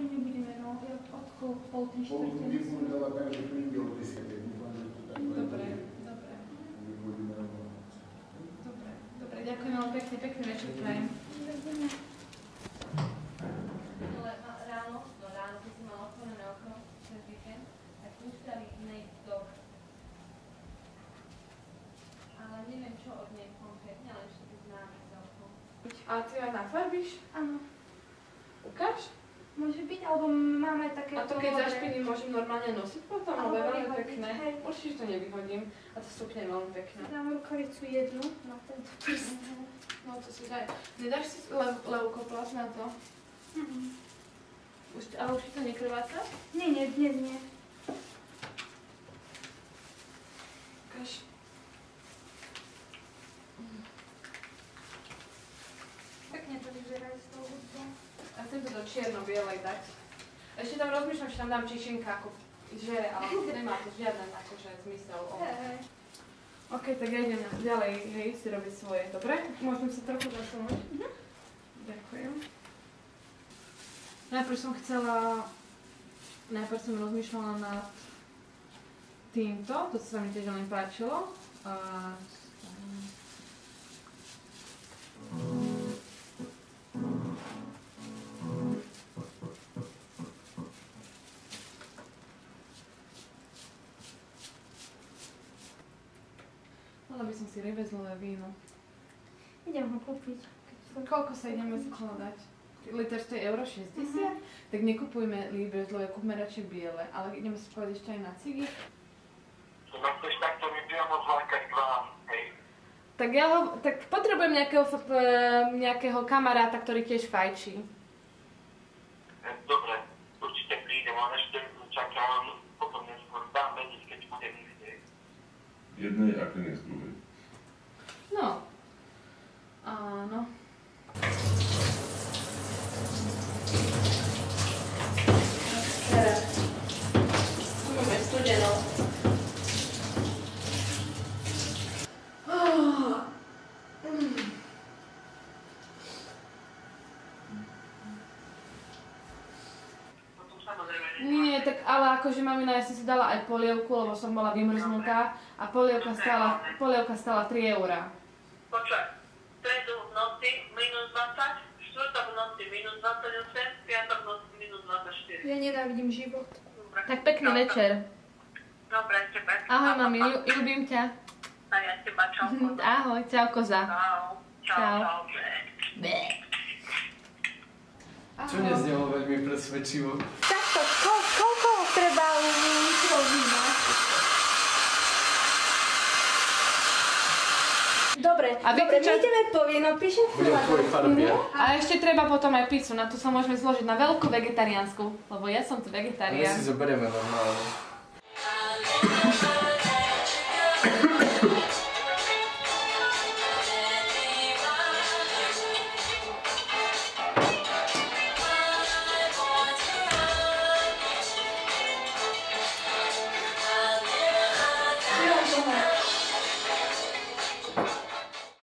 ešte nebudeme, no, ja od pol, pol tri Pol štvrte. výkon dala tak, že príde o 10. Dúfam, že to tak Dobre, dobre, dobre, dobre, ďakujem veľmi pekne, pekný večer prajem. Ale ráno, no ráno, keď som mala otvorené okno cez víkend, tak púšťali Nate Dogg. Ale neviem, čo od nej konkrétne, ale by známe celkom. A ty aj nafarbíš? Áno, Ukáž? Môže byť, alebo máme také... A to keď zašpiním, môžem normálne nosiť potom, je veľmi pekné. hej. Určite to nevyhodím. A to sukne veľmi pekné. Dám rukavicu jednu na tento prst. No to si daj. Nedáš si le leukoplast na to? Mhm. Už, ale už to nekrváca? Nie, nie, dnes nie. Ukáž. Pekne to vyzerá s tou hudbou. A chcem to do čierno-bielej dať. Ešte tam rozmýšľam, či tam dám čišinka, ako že, ale nemá to žiadne akože zmysel. O. OK, tak ja idem ďalej, hej, si robiť svoje, dobre? Môžem sa trochu zasunúť? Ďakujem. Najprv som chcela, najprv som rozmýšľala nad týmto, to sa mi tiež veľmi páčilo. A, Mala by som si revezlové víno. Idem ho kúpiť. Koľko sa ideme skladať? Liter stojí euro 60? Tak nekupujme líbrezlové, kúpme radšej biele, ale ideme si skladať ešte aj na cigy. No chceš takto mi priamo zlákať k vám, hej? Tak ja ho, tak potrebujem nejakého, f- e, nejakého kamaráta, ktorý tiež fajčí. E, Dobre, určite prídem, ale ešte čakám, potom neskôr dám vedieť, keď budem vidieť. Jednej a koniec druhej. No. Áno. Teraz. Máme Nie, tak ale akože mamina, ja som si dala aj polievku, lebo som bola vymrznutá a polievka stála, polievka stála 3 eurá. Počkaj, v stredu v noci minus 20, v štvrtok v noci minus 28, v piatok v noci minus 24. Ja nenávidím život. Dobre. Tak pekný večer. Dobre, tebe. Ahoj mami, ľu- ľúbim ťa. A ja teba čau. Ahoj, čau koza. Čau. Čau, Čau. čau. Čo neznelo veľmi presvedčivo. Takto, ko, koľko treba Dobre, A dobre, my ideme po víno, píšem. A ešte treba potom aj pizzu, na to sa môžeme zložiť na veľkú vegetariánsku, lebo ja som tu My si vegetarián. zoberieme normálne.